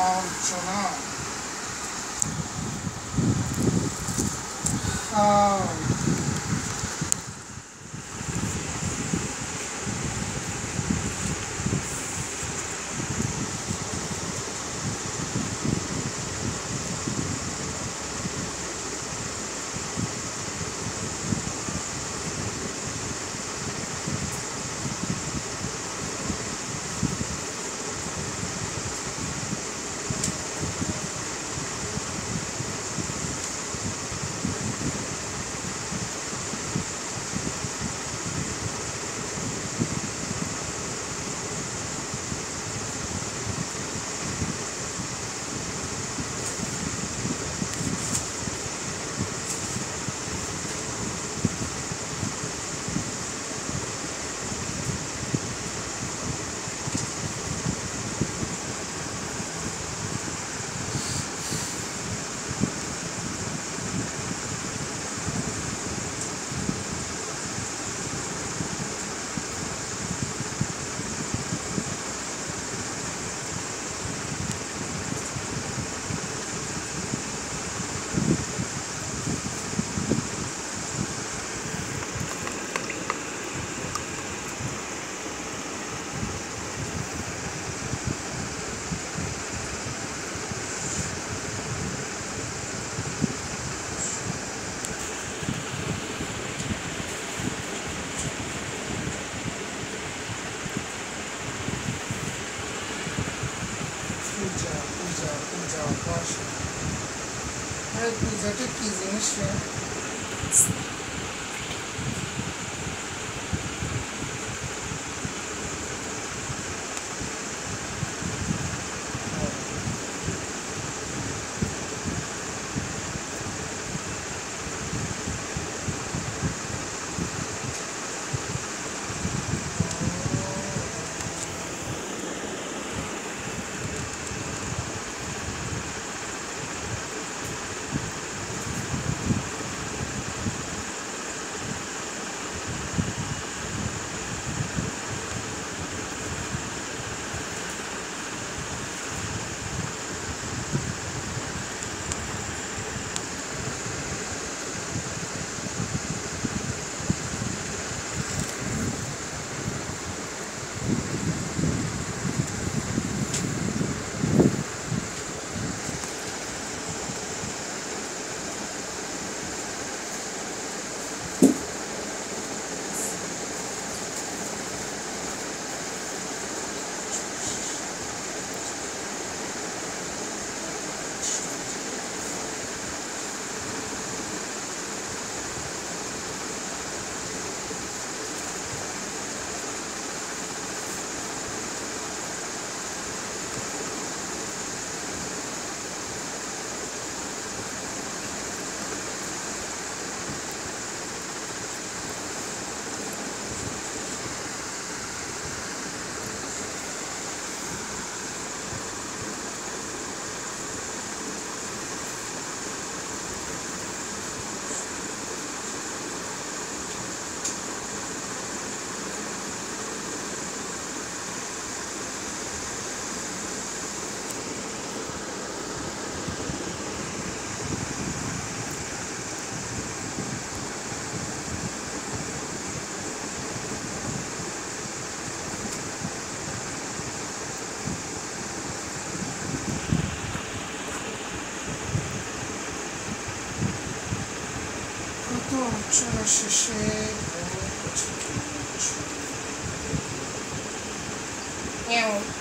Altonan. Oh. পূজা উপাস আরে পূজাটা কি জিনিস রে 这是谁？喵。